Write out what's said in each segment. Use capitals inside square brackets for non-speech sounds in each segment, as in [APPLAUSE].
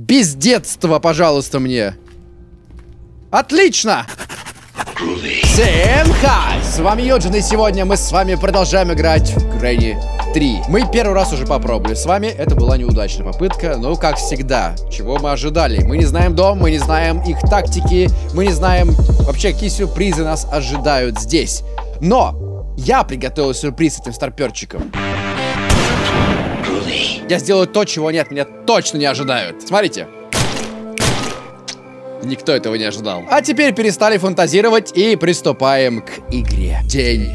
Без детства, пожалуйста, мне. Отлично! Всем хай! С вами Юджин, и сегодня мы с вами продолжаем играть в Грэнни 3. Мы первый раз уже попробовали с вами, это была неудачная попытка, но как всегда, чего мы ожидали? Мы не знаем дом, мы не знаем их тактики, мы не знаем вообще, какие сюрпризы нас ожидают здесь. Но я приготовил сюрприз этим старперчиком. Я сделаю то, чего нет, меня точно не ожидают. Смотрите. Никто этого не ожидал. А теперь перестали фантазировать и приступаем к игре. День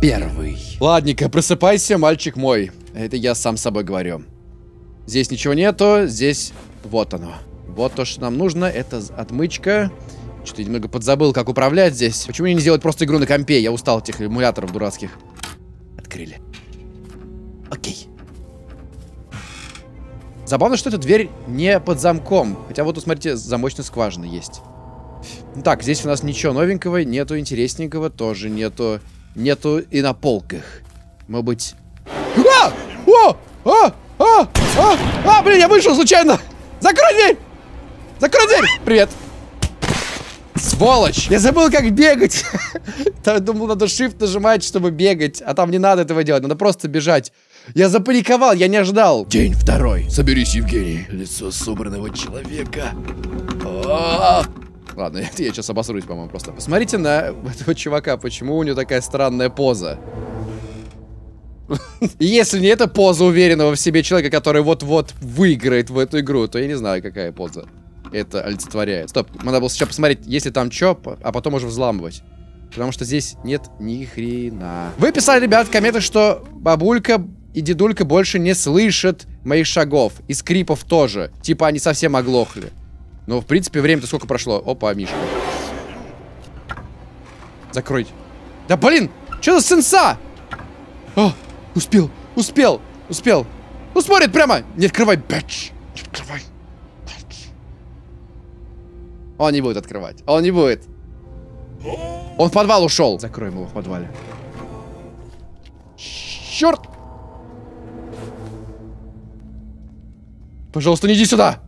первый. Ладненько, просыпайся, мальчик мой. Это я сам собой говорю. Здесь ничего нету, здесь вот оно. Вот то, что нам нужно, это отмычка. Что-то я немного подзабыл, как управлять здесь. Почему не сделать просто игру на компе? Я устал от этих эмуляторов дурацких. Открыли. Окей. Забавно, что эта дверь не под замком. Хотя вот, смотрите, замочная скважина есть. Так, здесь у нас ничего новенького, нету интересненького, тоже нету. Нету и на полках. Может быть... А! О! А! А! А! А! Блин, я вышел случайно! Закрой дверь! Закрой дверь! Привет! Сволочь! Я забыл, как бегать! [LAUGHS] Думал, надо shift нажимать, чтобы бегать. А там не надо этого делать, надо просто бежать. Я запаниковал, я не ожидал. День второй. Соберись, Евгений. Лицо собранного человека. А! Ладно, [LAUGHS] я сейчас обосрусь, по-моему, просто. Посмотрите на этого чувака, почему у него такая странная поза. [LAUGHS] Если не эта поза уверенного в себе человека, который вот-вот выиграет в эту игру, то я не знаю, какая поза это олицетворяет. Стоп, надо было сейчас посмотреть, если там что, а потом уже взламывать. Потому что здесь нет ни хрена. Вы писали, ребят, в комментах, что бабулька и дедулька больше не слышат моих шагов. И скрипов тоже. Типа они совсем оглохли. Но, в принципе, время-то сколько прошло? Опа, Мишка. Закройте. Да блин! Что за сенса? О, успел, успел, успел. Ну, смотрит прямо. Не открывай, бэч. Не открывай. Бэч. Он не будет открывать. Он не будет. Он в подвал ушел. Закроем его в подвале. Черт! Пожалуйста, не иди сюда!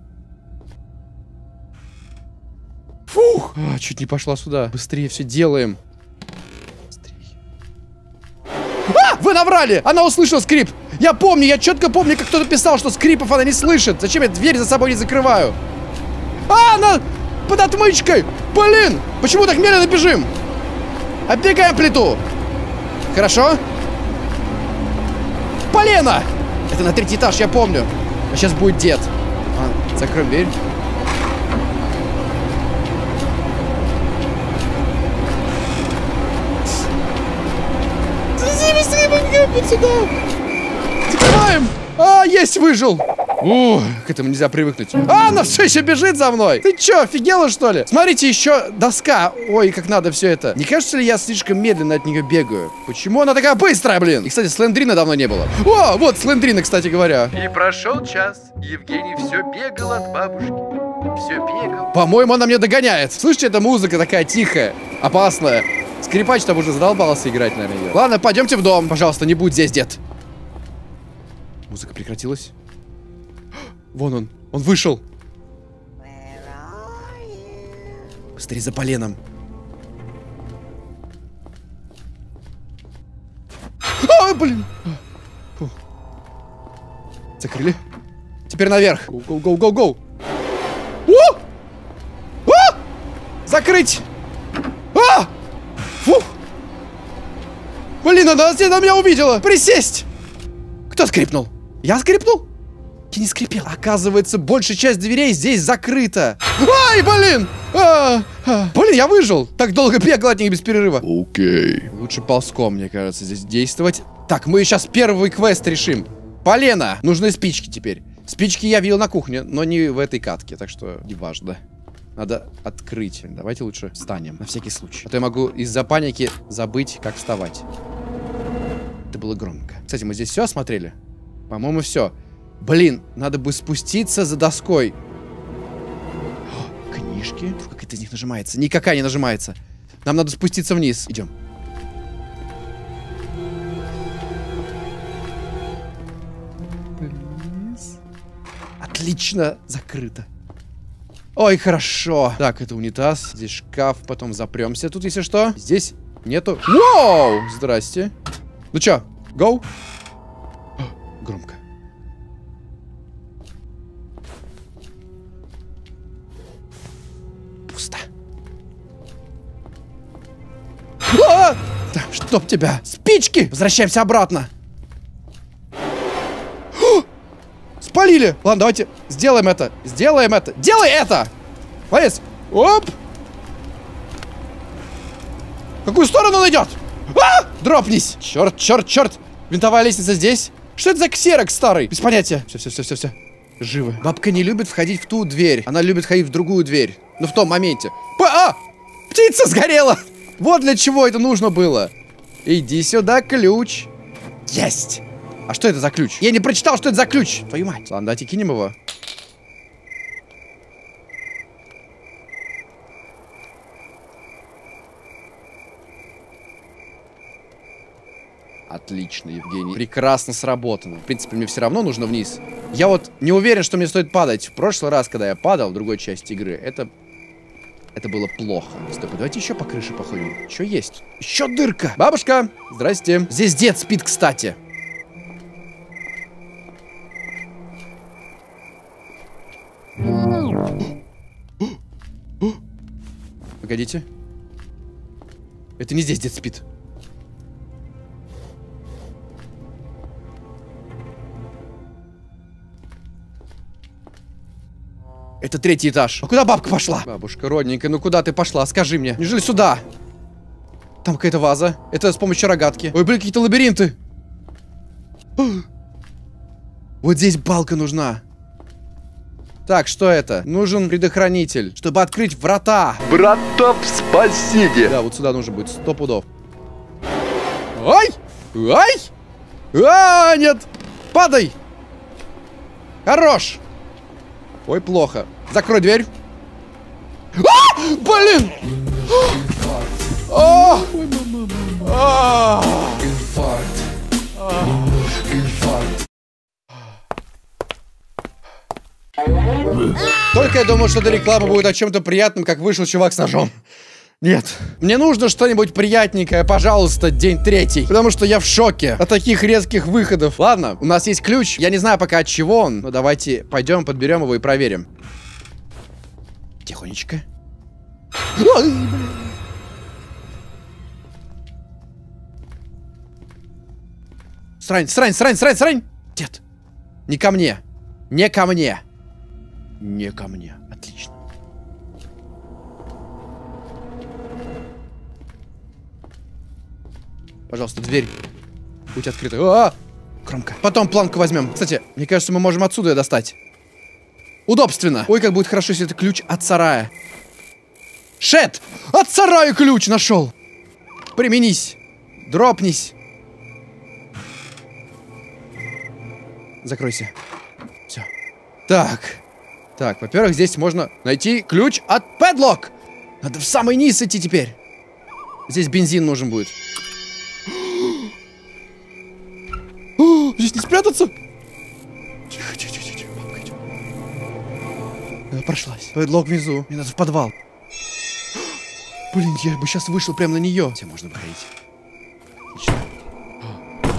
Фух! А, чуть не пошла сюда. Быстрее все делаем. Быстрее. А! Вы наврали! Она услышала скрип! Я помню, я четко помню, как кто-то писал, что скрипов она не слышит. Зачем я дверь за собой не закрываю? А, она под отмычкой! Блин! Почему так медленно бежим? Оббегаем плиту! Хорошо? Полено! Это на третий этаж, я помню. А сейчас будет дед. А, закроем дверь. сюда! Закрываем! А, есть, выжил! Ух, к этому нельзя привыкнуть. А, она все еще бежит за мной! Ты че, офигела, что ли? Смотрите, еще доска. Ой, как надо все это. Не кажется ли я слишком медленно от нее бегаю? Почему она такая быстрая, блин? И, кстати, Слендрина давно не было. О, вот Слендрина, кстати говоря. И прошел час. Евгений все бегал от бабушки. Все бегал. По-моему, она меня догоняет. Слышите, эта музыка такая тихая, опасная. Скрипач там уже задолбался играть, наверное, ее. Ладно, пойдемте в дом. Пожалуйста, не будь здесь, дед. Музыка прекратилась. Вон он. Он вышел. Быстрее за поленом. Ой, блин. Фу. Закрыли. Теперь наверх. Гоу-гоу-гоу-гоу. Закрыть. А! Фух. Блин, она, она меня увидела. Присесть. Кто скрипнул? Я скрипнул? Я не скрипел. Оказывается, большая часть дверей здесь закрыта. Ай, блин! А, а. Блин, я выжил. Так долго бегал от них без перерыва. Окей. Okay. Лучше ползком, мне кажется, здесь действовать. Так, мы сейчас первый квест решим. Полено. Нужны спички теперь. Спички я видел на кухне, но не в этой катке, так что неважно. Надо открыть. Давайте лучше встанем, на всякий случай. А то я могу из-за паники забыть, как вставать. Это было громко. Кстати, мы здесь все осмотрели? По-моему, все. Блин, надо бы спуститься за доской. О, книжки? Как это из них нажимается? Никакая не нажимается. Нам надо спуститься вниз. Идем. Отлично, закрыто. Ой, хорошо. Так, это унитаз. Здесь шкаф, потом запремся тут, если что. Здесь нету... Вау! Здрасте. Ну чё, гоу? Чтоб тебя! Спички! Возвращаемся обратно. О! Спалили! Ладно, давайте сделаем это. Сделаем это. Делай это! Молодец! Оп! Какую сторону он идет? А! Дропнись! Черт, черт, черт! Винтовая лестница здесь. Что это за ксерок старый? Без понятия. Все, все, все, все, все. Живы. Бабка не любит входить в ту дверь. Она любит ходить в другую дверь. Ну, в том моменте. П а! Птица сгорела! Вот для чего это нужно было. Иди сюда, ключ. Есть! А что это за ключ? Я не прочитал, что это за ключ. Твою мать. Ладно, давайте кинем его. Отлично, Евгений. Прекрасно сработано. В принципе, мне все равно нужно вниз. Я вот не уверен, что мне стоит падать. В прошлый раз, когда я падал в другой части игры, это... Это было плохо. Стоп, давайте еще по крыше походим. Еще есть. Еще дырка. Бабушка, здрасте. Здесь дед спит, кстати. Погодите. Это не здесь дед спит. Это третий этаж. А куда бабка пошла? Бабушка родненькая, ну куда ты пошла? Скажи мне. Неужели сюда? Там какая-то ваза. Это с помощью рогатки. Ой, блин, какие-то лабиринты. [GASPS] Вот здесь балка нужна. Так, что это? Нужен предохранитель, чтобы открыть врата. Братов, спасите! Да, вот сюда нужно будет, сто пудов. Ай! Ай! А, нет! Падай! Хорош! Ой, плохо. Закрой дверь. А! Блин! А! А! Только я думал, что эта реклама будет о чем-то приятном, как вышел чувак с ножом. Нет. Мне нужно что-нибудь приятненькое, пожалуйста, день третий. Потому что я в шоке от таких резких выходов. Ладно, у нас есть ключ. Я не знаю пока от чего он. Но давайте пойдем, подберем его и проверим. Тихонечко. Срань, срань, срань, срань, срань! Дед, не ко мне. Не ко мне. Не ко мне. Отлично. Пожалуйста, дверь. Будь открыта. А, -а, а! Кромка. Потом планку возьмем. Кстати, мне кажется, мы можем отсюда ее достать. Удобственно. Ой, как будет хорошо, если это ключ от сарая. Шет! От сарая ключ нашел! Применись. Дропнись. Закройся. Все. Так. Так, во-первых, здесь можно найти ключ от Padlock. Надо в самый низ идти теперь. Здесь бензин нужен будет. О, здесь не спрятаться? Тихо, тихо, тихо, тихо. Бабка идет. Она прошлась. Падлок внизу. Мне надо в подвал. [GASPS] Блин, я бы сейчас вышел прямо на нее. Все, можно. Отлично.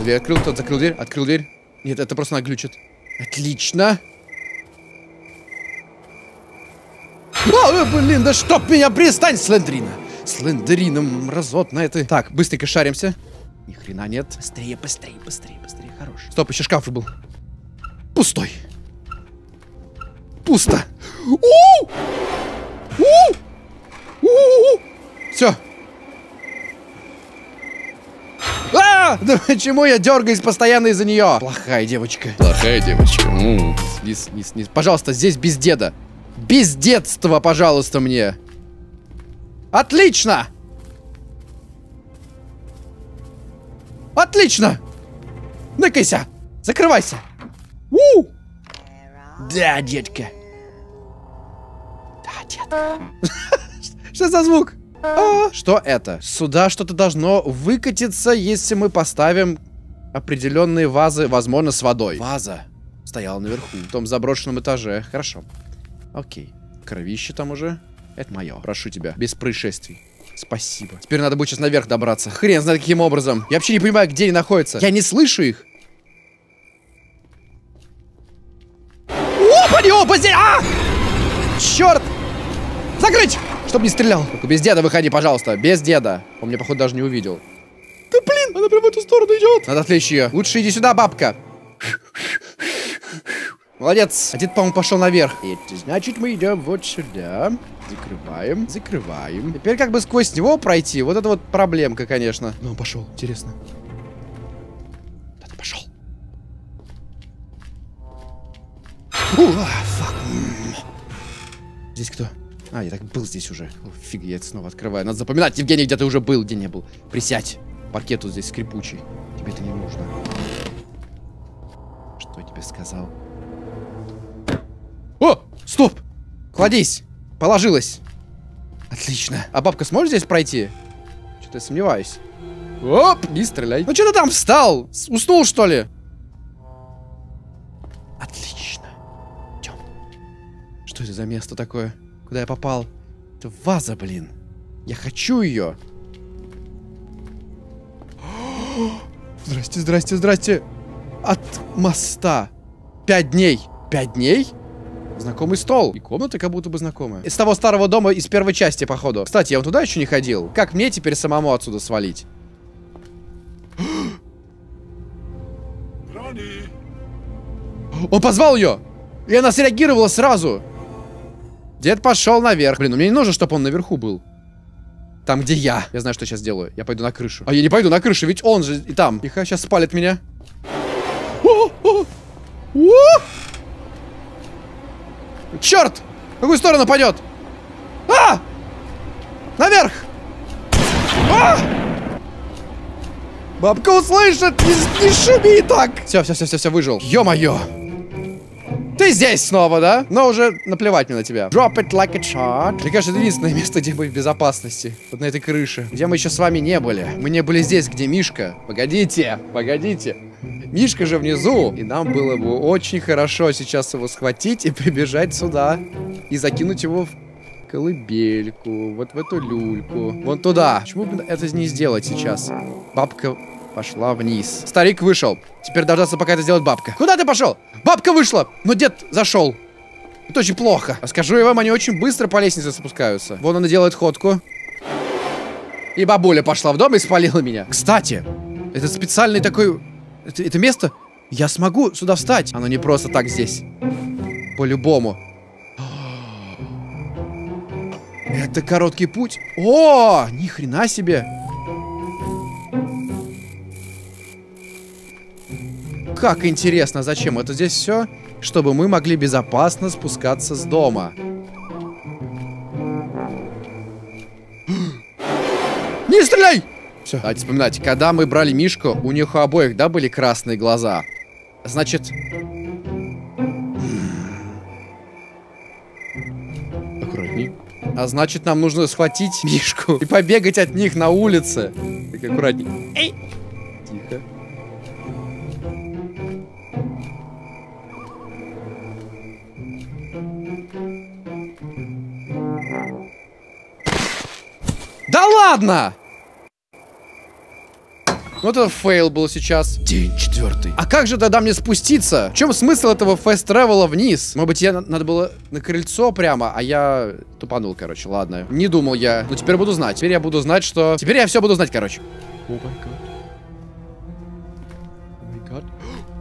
Дверь открыл, тот закрыл дверь, открыл дверь. Нет, это просто она глючит. Отлично. А, блин, да чтоб меня пристань, Слендрина. Слендерином мразотно это. Так, быстренько шаримся. Ни хрена нет. Быстрее, быстрее, быстрее, быстрее. Хорош. Стоп, еще шкаф был. Пустой. Пусто. У! У! У! Все. А! Да почему я дергаюсь постоянно из-за нее? Плохая девочка. Плохая девочка. М. Низ, низ, низ. Пожалуйста, здесь без деда. Без детства, пожалуйста, мне. Отлично! Отлично! Ныкайся! Закрывайся! У! Да, детка. Да, детка. [LAUGHS] Что за звук? А, Что это? Сюда что-то должно выкатиться, если мы поставим определенные вазы, возможно, с водой. Ваза с стоял наверху, в том заброшенном этаже. Хорошо. Окей. Кровище там уже. Это мое. Прошу тебя. Без происшествий. Спасибо. Теперь надо будет сейчас наверх добраться. Хрен знает каким образом. Я вообще не понимаю, где они находятся. Я не слышу их. Опа, здесь! А! Черт! Закрыть! Чтоб не стрелял. Только без деда выходи, пожалуйста. Без деда. Он меня, походу, даже не увидел. Да блин, она прям в эту сторону идет. Надо отвлечь ее. Лучше иди сюда, бабка. Молодец. А дед, по-моему, пошел наверх. Это значит, мы идем вот сюда. Закрываем, закрываем. Теперь как бы сквозь него пройти. Вот это вот проблемка, конечно. Ну, он пошел, интересно. Да ты пошел. М. Здесь кто? А, я так был здесь уже. О, фиг, я это снова открываю. Надо запоминать, Евгений, где ты уже был, где не был. Присядь. Паркет тут здесь скрипучий. Тебе это не нужно. Что я тебе сказал? О! Стоп! Кладись! Положилась. Отлично. А бабка сможет здесь пройти? Что-то я сомневаюсь. Оп! Не стреляй. Ну что ты там встал? Уснул, что ли? Что это за место такое? Куда я попал? Это ваза, блин. Я хочу ее. [GASPS] Здрасте, здрасте, здрасте. От моста. Пять дней. Пять дней? Знакомый стол. И комната как будто бы знакомая. Из того старого дома из первой части, походу. Кстати, я вот туда еще не ходил. Как мне теперь самому отсюда свалить? [GASPS] Он позвал ее! И она среагировала сразу. Дед пошел наверх. Блин, ну мне не нужно, чтобы он наверху был. Там, где я. Я знаю, что я сейчас делаю. Я пойду на крышу. А я не пойду на крышу, ведь он же и там. Тихо, сейчас спалит меня. О, о, о! Черт! В какую сторону пойдет? А! Наверх! А! Бабка услышит! Не, не шуми так! Все, все, все, все, все, выжил. Ё-моё! Ты здесь снова, да? Но уже наплевать мне на тебя. Drop it like a shot. Мне кажется, это единственное место, где мы в безопасности. Вот на этой крыше. Где мы еще с вами не были. Мы не были здесь, где Мишка. Погодите, погодите. Мишка же внизу. И нам было бы очень хорошо сейчас его схватить и прибежать сюда. И закинуть его в колыбельку. Вот в эту люльку. Вон туда. Почему бы это не сделать сейчас? Бабка пошла вниз. Старик вышел. Теперь дождаться, пока это сделает бабка. Куда ты пошел? Бабка вышла, но дед зашел. Это очень плохо. А скажу я вам, они очень быстро по лестнице спускаются. Вон она делает ходку. И бабуля пошла в дом и спалила меня. Кстати, это специальный такой... Это, это место... Я смогу сюда встать. Оно не просто так здесь. По-любому. [GASPS] Это короткий путь. О, ни хрена себе. Как интересно, зачем это здесь все? Чтобы мы могли безопасно спускаться с дома. [GASPS] Не стреляй! Все, давайте вспоминать. Когда мы брали Мишку, у них у обоих, да, были красные глаза? Значит... Аккуратней. А значит, нам нужно схватить Мишку и побегать от них на улице. Так, аккуратней. Эй! Ладно! Вот это фейл был сейчас. День четвертый. А как же тогда мне спуститься? В чем смысл этого fast travel -а вниз? Может быть, я на- надо было на крыльцо прямо, а я тупанул, короче. Ладно. Не думал я. Но теперь буду знать. Теперь я буду знать, что... Теперь я все буду знать, короче. Oh my God.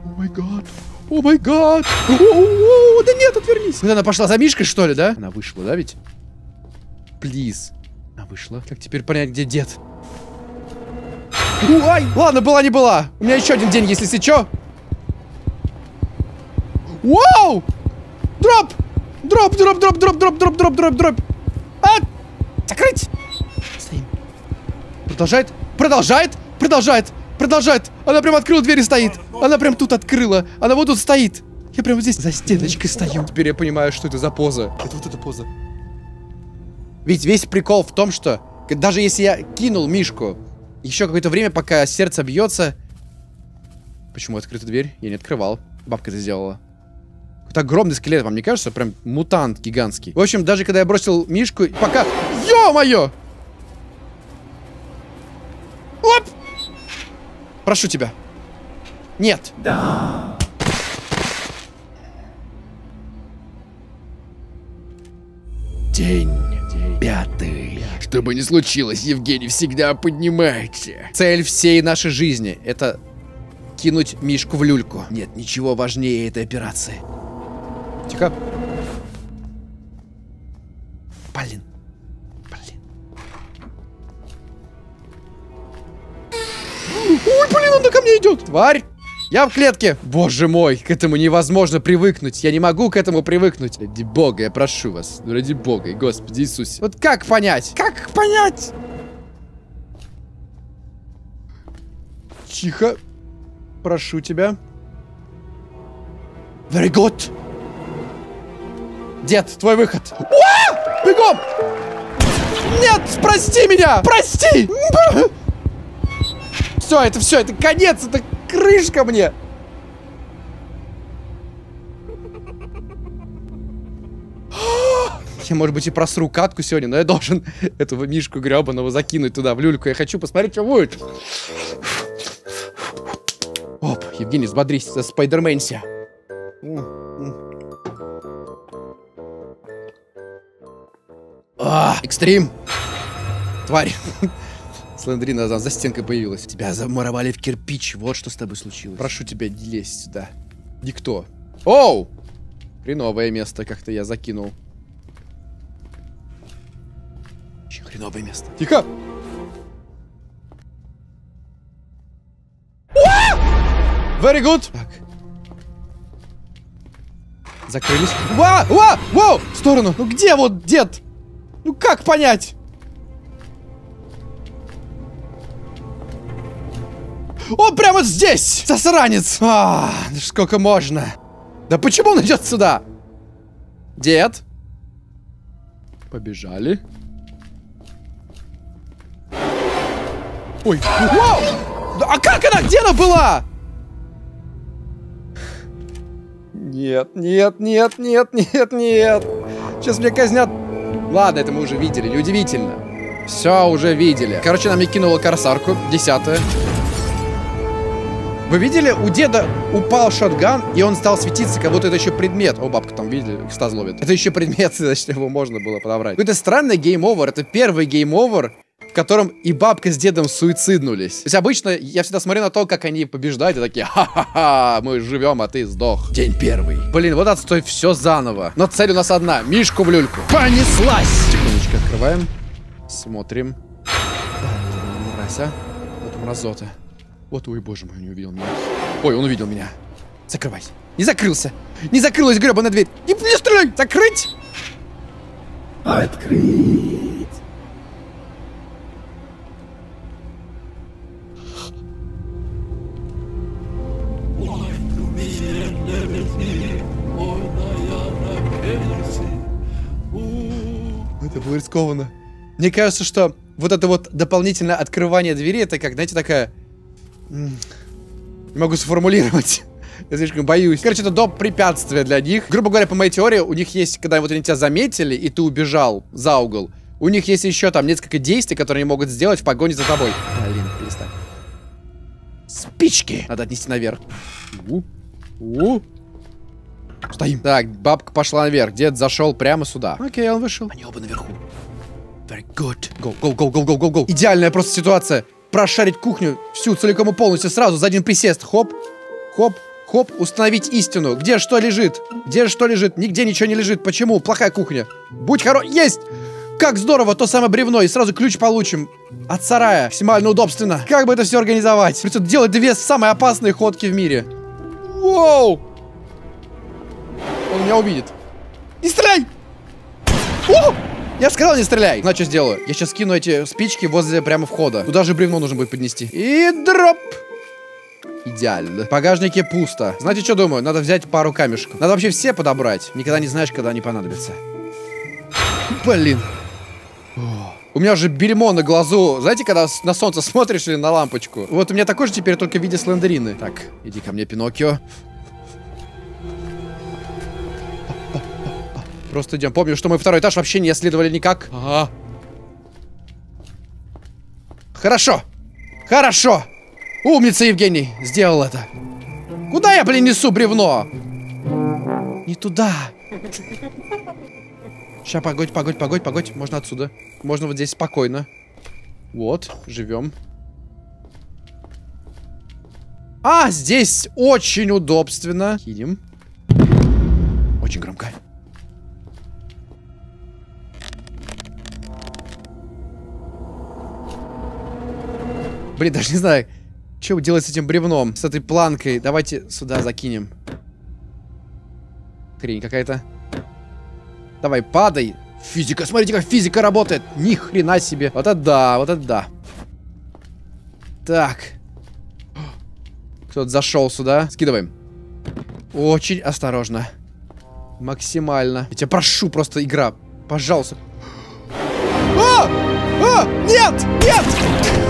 Oh my God. Oh my God. Oh my God. Да нет, отвернись. Куда она пошла? За Мишкой, что ли, да? Она вышла, да ведь? Please. Она вышла. Как теперь понять, где дед? Ай! Ладно, была не была. У меня еще один день, если чё. Вау! Drop! Drop, drop, drop, drop, drop, drop, drop, drop, drop. А! Закрыть! Стоим. Продолжает, продолжает, продолжает, продолжает. Она прям открыла дверь и стоит. Она прям тут открыла. Она вот тут стоит. Я прямо здесь за стеночкой стою. Теперь я понимаю, что это за поза. Это вот эта поза. Ведь весь прикол в том, что даже если я кинул Мишку, еще какое-то время, пока сердце бьется... Почему открыта дверь? Я не открывал. Бабка это сделала. Это огромный скелет, вам не кажется? Прям мутант гигантский. В общем, даже когда я бросил Мишку, пока... Ё-моё! Оп! Прошу тебя. Нет. Да. День. Пятый. Что бы ни случилось, Евгений всегда поднимается. Цель всей нашей жизни — это кинуть Мишку в люльку. Нет ничего важнее этой операции. Тихо. Блин. Блин. Ой, блин, он ко мне идет. Тварь. Я в клетке! Боже мой, к этому невозможно привыкнуть. Я не могу к этому привыкнуть. Ради бога, я прошу вас. Ну, ради бога, Господи Иисусе. Вот как понять? Как понять? Тихо. Прошу тебя. Very good. Дед, твой выход. А! Бегом! Нет, прости меня! Прости! Все, это все, это конец, это крышка мне! Я, может быть, и просру катку сегодня, но я должен этого мишку гребаного закинуть туда, в люльку. Я хочу посмотреть, что будет. Оп, Евгений, взбодрись, спайдерменся. А, экстрим. Тварь. Слендерина за, за стенкой появилась. Тебя замуровали в кирпич. Вот что с тобой случилось. Прошу тебя, не лезь сюда. Никто. Оу! Хреновое место как-то я закинул. Очень хреновое место. Тихо! Very good! Так. Закрылись. Ва! Ва! Воу! В сторону! Ну где вот дед? Ну как понять? Он прямо здесь! Засранец! А, сколько можно? Да почему он идет сюда? Дед? Побежали. Ой, вау! А как она? Где она была? Нет, нет, нет, нет, нет, нет. Сейчас меня казнят. Ладно, это мы уже видели, неудивительно. Все уже видели. Короче, нам не кинула корсарку, десятая. Вы видели, у деда упал shotgun, и он стал светиться, как будто это еще предмет. О, бабка там, видели, экстаз ловит. Это еще предмет, [LAUGHS] значит, его можно было подобрать. Это странный game over, это первый game over, в котором и бабка с дедом суициднулись. То есть обычно я всегда смотрю на то, как они побеждают, и такие, ха-ха-ха, мы живем, а ты сдох. День первый. Блин, вот отстой, все заново. Но цель у нас одна, Мишку в люльку. Понеслась! Секундочку, открываем. Смотрим. Мразь, а? Вот мразота. Вот, ой, боже мой, не увидел меня. Ой, он увидел меня. Закрывайся. Не закрылся. Не закрылась гребаная дверь. Не, не стреляй! Закрыть! Открыть. Это было рискованно. Мне кажется, что вот это вот дополнительное открывание двери, это как, знаете, такая не могу сформулировать. [LAUGHS] Я слишком боюсь. Короче, это доп. препятствие для них. Грубо говоря, по моей теории, у них есть, когда вот они тебя заметили, и ты убежал за угол, у них есть еще там несколько действий, которые они могут сделать в погоне за тобой. Блин, перестань. Спички! Надо отнести наверх. У, у. Стоим. Так, бабка пошла наверх. Дед зашел прямо сюда. Окей, он вышел. Они оба наверху. Very good. Go, go, go, go, go, go, go. Идеальная просто ситуация прошарить кухню всю целиком и полностью сразу за один присест. Хоп, хоп, хоп, установить истину. Где что лежит? Где что лежит? Нигде ничего не лежит. Почему? Плохая кухня. Будь хоро... Есть! Как здорово, то самое бревно, и сразу ключ получим. От сарая. Максимально удобственно. Как бы это все организовать? Придется делать две самые опасные ходки в мире. Воу! Он меня увидит. Не стреляй! Я сказал, не стреляй. Значит, что сделаю? Я сейчас кину эти спички возле прямо входа. Туда же бревно нужно будет поднести. И дроп. Идеально. В багажнике пусто. Знаете, что думаю? Надо взять пару камешков. Надо вообще все подобрать. Никогда не знаешь, когда они понадобятся. Блин. У меня уже бельмо на глазу. Знаете, когда на солнце [LAUGHS] смотришь или на лампочку? Вот у меня такой же теперь только в виде слендерины. Так, иди ко мне, Пиноккио. Просто идем. Помню, что мы второй этаж вообще не исследовали никак. Ага. Хорошо. Хорошо. Умница, Евгений. Сделал это. Куда я, блин, несу бревно? Не туда. Сейчас, погодь, погодь, погодь, погодь. Можно отсюда. Можно вот здесь спокойно. Вот, живем. А, здесь очень удобственно. Едем. Очень громко. Блин, даже не знаю, что делать с этим бревном, с этой планкой. Давайте сюда закинем. Хрень какая-то. Давай, падай. Физика, смотрите, как физика работает. Ни хрена себе. Вот это да, вот это да. Так. Кто-то зашел сюда. Скидываем. Очень осторожно. Максимально. Я тебя прошу, просто игра. Пожалуйста. А! А! Нет! Нет!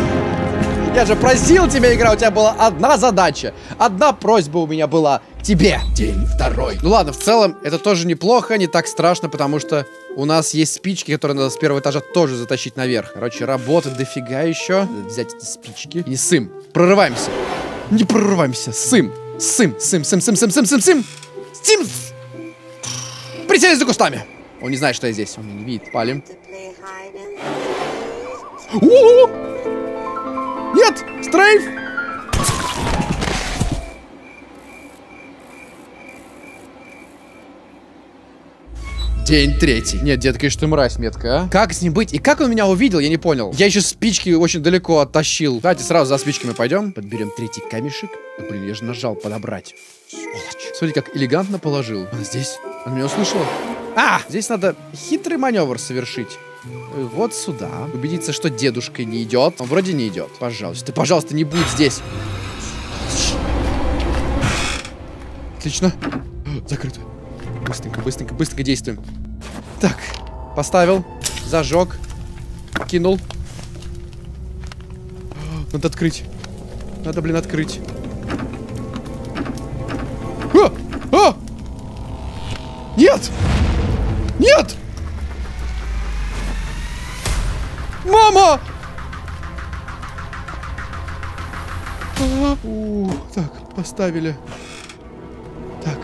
Я же просил тебя, игра, у тебя была одна задача. Одна просьба у меня была тебе. День второй. Ну ладно, в целом, это тоже неплохо, не так страшно, потому что у нас есть спички, которые надо с первого этажа тоже затащить наверх. Короче, работы дофига еще. Взять эти спички. Не сым. Прорываемся. Не прорываемся. Сым. Сым. Сым. Сым. Сым. Сым. Сым. Сым. Сым. Сым. Прицелись за кустами. Он не знает, что я здесь. Он меня не видит. Палим. У-у-у! Нет! Стрейф! День третий. Нет, детка, конечно, ты мразь метка, а? Как с ним быть? И как он меня увидел, я не понял. Я еще спички очень далеко оттащил. Давайте сразу за спичками пойдем. Подберем третий камешек. Блин, я же нажал подобрать. Сволочь. Смотри, как элегантно положил. Она здесь. Он меня услышал. А! Здесь надо хитрый маневр совершить. Вот сюда. Убедиться, что дедушка не идет. Он вроде не идет. Пожалуйста, пожалуйста, не будь здесь. Отлично. Закрыто. Быстренько, быстренько, быстренько действуем. Так, поставил, зажег, кинул. Надо открыть. Надо, блин, открыть. А! А! Нет! Нет! У, так, поставили. Так,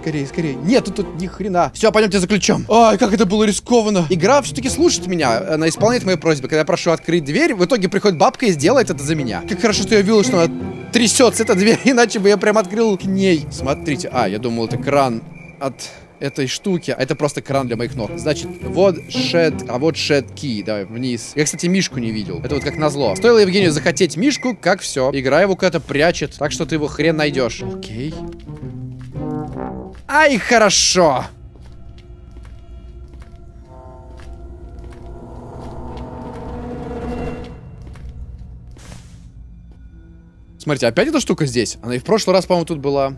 скорее, скорее. Нету тут ни хрена. Все, пойдемте за ключом. Ай, как это было рискованно. Игра все-таки слушает меня. Она исполняет мои просьбы. Когда я прошу открыть дверь, в итоге приходит бабка и сделает это за меня. Как хорошо, что я видел, что она трясется, эта дверь, [LAUGHS] иначе бы я прям открыл к ней. Смотрите. А, я думал, это кран от этой штуки, а это просто кран для моих ног. Значит, вот shed, а вот shed key, давай, вниз. Я, кстати, Мишку не видел. Это вот как назло. Стоило Евгению захотеть Мишку, как все. Игра его куда-то прячет, так что ты его хрен найдешь. Окей. Ай, хорошо. Смотрите, опять эта штука здесь? Она и в прошлый раз, по-моему, тут была.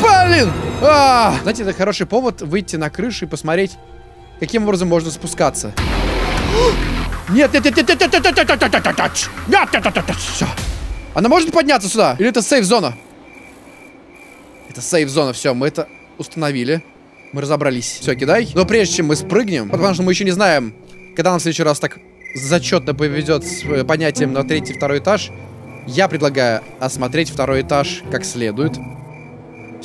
Блин! А! Знаете, это хороший повод выйти на крышу и посмотреть, каким образом можно спускаться. Нет, нет, нет, нет, нет, нет, нет, нет, нет, нет, нет, нет, нет, нет, нет, нет, все. Она может подняться сюда? Или это сейф-зона? Это сейф-зона, все, мы это установили. Мы разобрались. Все, кидай. Но прежде чем мы спрыгнем, потому что мы еще не знаем, когда нам в следующий раз так зачетно поведет с понятием на третий, второй этаж, я предлагаю осмотреть второй этаж как следует.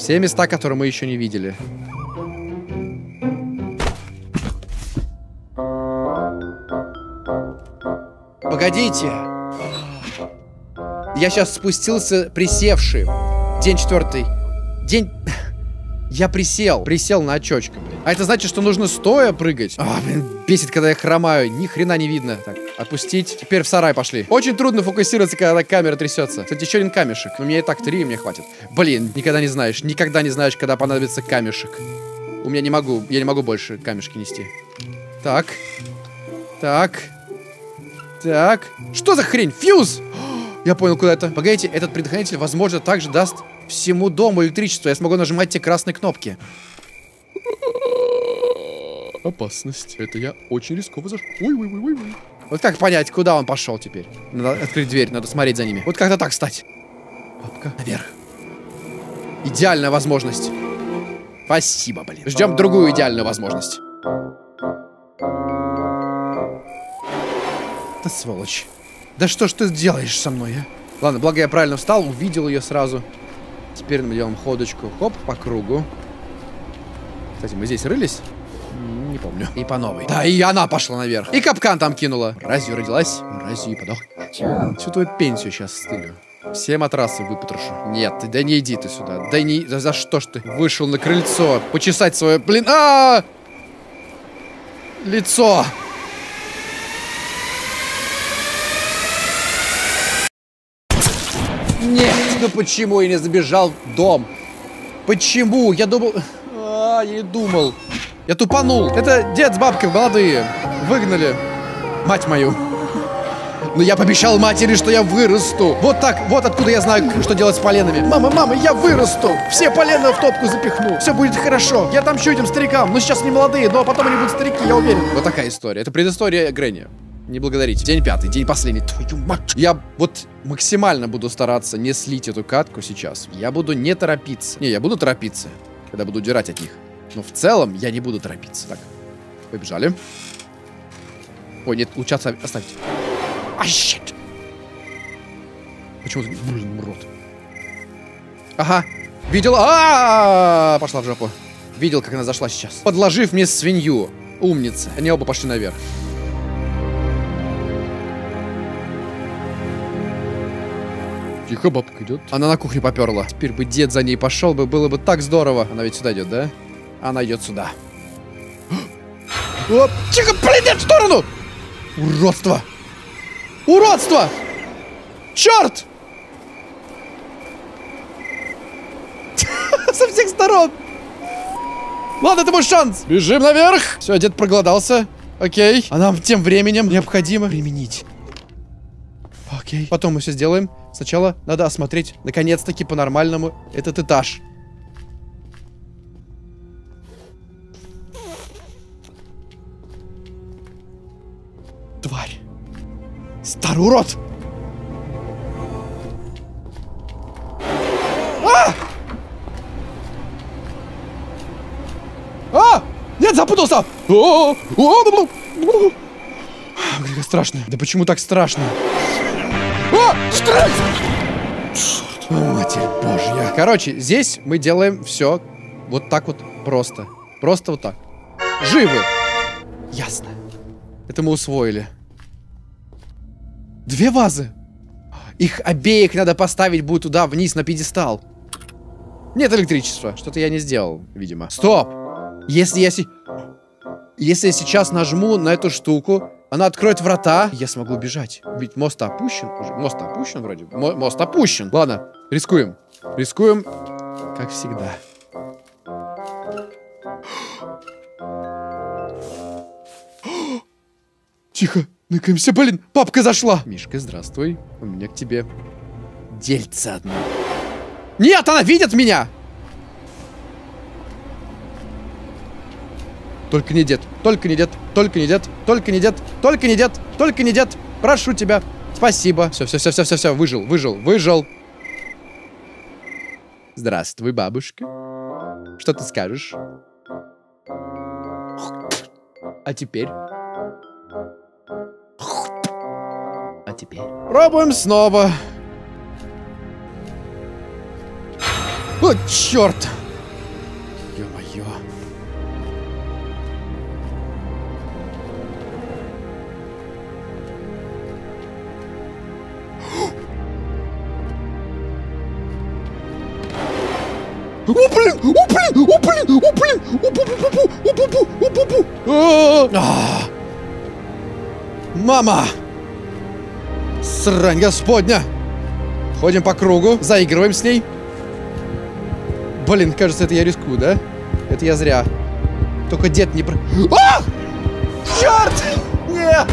Все места, которые мы еще не видели. Погодите. Я сейчас спустился присевший. День четвертый. День... [LAUGHS] Я присел. Присел на очочка, блин. А это значит, что нужно стоя прыгать? А, блин, бесит, когда я хромаю. Ни хрена не видно. Так, отпустить. Теперь в сарай пошли. Очень трудно фокусироваться, когда камера трясется. Кстати, еще один камешек. Но мне и так три, мне хватит. Блин, никогда не знаешь. Никогда не знаешь, когда понадобится камешек. У меня не могу. Я не могу больше камешки нести. Так. Так. Так. Что за хрень? Фьюз! [GASPS] Я понял, куда это. Погодите, этот предохранитель, возможно, также даст всему дому электричество. Я смогу нажимать те красные кнопки. Опасность. Это я очень рисково зашел. Ой, ой, ой, ой, ой. Вот как понять, куда он пошел теперь? Надо открыть дверь, надо смотреть за ними. Вот как-то так стать. Папка, наверх. Идеальная возможность. Спасибо, блин. Ждем другую идеальную возможность. Да сволочь. Да что ж ты делаешь со мной, а? Ладно, благо я правильно встал, увидел ее сразу. Теперь мы делаем ходочку. Хоп, по кругу. Кстати, мы здесь рылись? Не помню. И по новой. Да, и она пошла наверх. И капкан там кинула. Разве родилась? Разве и подох. Всю твою пенсию сейчас стылю. Все матрасы выпотрошу. Нет, ты, да не иди ты сюда. Да не... За, за что ж ты вышел на крыльцо? Почесать свое... Блин, а, -а, -а! Лицо! Нет, ну почему я не забежал в дом? Почему? Я думал... А, я не думал. Я тупанул. Это дед с бабкой молодые. Выгнали. Мать мою. Но я пообещал матери, что я вырасту. Вот так, вот откуда я знаю, что делать с поленами. Мама, мама, я вырасту. Все полена в топку запихну. Все будет хорошо. Я отомщу этим старикам. Ну сейчас не молодые, но потом они будут старики, я уверен. Вот такая история. Это предыстория Грэнни. Не благодарите. День пятый, день последний. Твою мать. Я вот максимально буду стараться не слить эту катку сейчас. Я буду не торопиться. Не, я буду торопиться, когда буду удирать от них. Но в целом я не буду торопиться. Так, побежали. Ой, нет, лучше оставить. А, щит! Почему. Блин, урод. Ага. Видел? -а, а Пошла в жопу. Видел, как она зашла сейчас. Подложив мне свинью. Умница. Они оба пошли наверх. Тихо, бабка идет. Она на кухню поперла. Теперь бы дед за ней пошел бы, было бы так здорово. Она ведь сюда идет, да? Она идет сюда. Оп! [GASPS] Тихо, блин, в сторону! Уродство! Уродство! Черт! [LAUGHS] Со всех сторон! Ладно, это мой шанс! Бежим наверх! Все, дед проголодался. Окей. А нам тем временем необходимо применить. Окей. Потом мы все сделаем. Сначала надо осмотреть, наконец-таки, по-нормальному этот этаж. Тварь. Старый урод! А! А! Нет, запутался! О! О! Как страшно. Да почему так страшно? А! Стрель! Черт, матерь божья. Короче, здесь мы делаем все вот так вот просто. Просто вот так. Живы. Ясно. Это мы усвоили. Две вазы. Их обеих надо поставить будет туда, вниз, на пьедестал. Нет электричества. Что-то я не сделал, видимо. Стоп! Если я, си... Если я сейчас нажму на эту штуку, она откроет врата, я смогу убежать. Ведь мост опущен уже. Мост опущен вроде. Мо мост опущен. Ладно, рискуем. Рискуем, как всегда. [GASPS] Тихо. Ныкаемся, блин, папка зашла. Мишка, здравствуй. У меня к тебе дельце одно. Нет, она видит меня! Только не дед, только не дед, только не дед, только не дед, только не дед, только не дед. Прошу тебя. Спасибо. Все, все, все, все, все, все, выжил, выжил, выжил. Здравствуй, бабушка. Что ты скажешь? А теперь? А теперь? Пробуем снова. О, черт! Ё-моё. О, блин! О, блин! О, блин! О, блин! О-пу-пу-пу-пу! О-пу-пу! О-пу-пу! А! Мама! Срань господня! Ходим по кругу, заигрываем с ней. Блин, кажется, это я рискую, да? Это я зря. Только дед не про... А! Черт! Нет!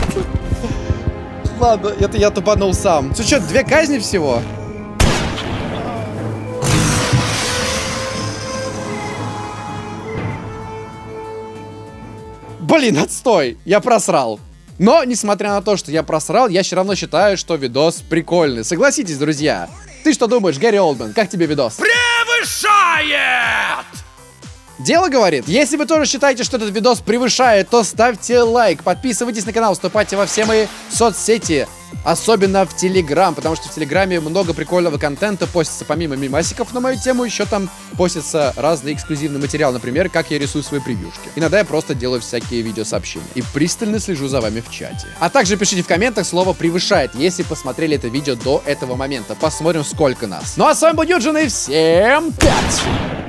Ладно, это я тупанул сам. Все что, две казни всего? Блин, отстой! Я просрал. Но, несмотря на то, что я просрал, я все равно считаю, что видос прикольный. Согласитесь, друзья. Ты что думаешь, Гэри Олдман? Как тебе видос? Превышает! Дело говорит. Если вы тоже считаете, что этот видос превышает, то ставьте лайк, подписывайтесь на канал, вступайте во все мои соцсети. Особенно в Телеграм, потому что в Телеграме много прикольного контента постится помимо мимасиков на мою тему, еще там постится разный эксклюзивный материал, например, как я рисую свои превьюшки. Иногда я просто делаю всякие видеосообщения. И пристально слежу за вами в чате. А также пишите в комментах слово «превышает», если посмотрели это видео до этого момента. Посмотрим, сколько нас. Ну а с вами был Юджин, и всем пять!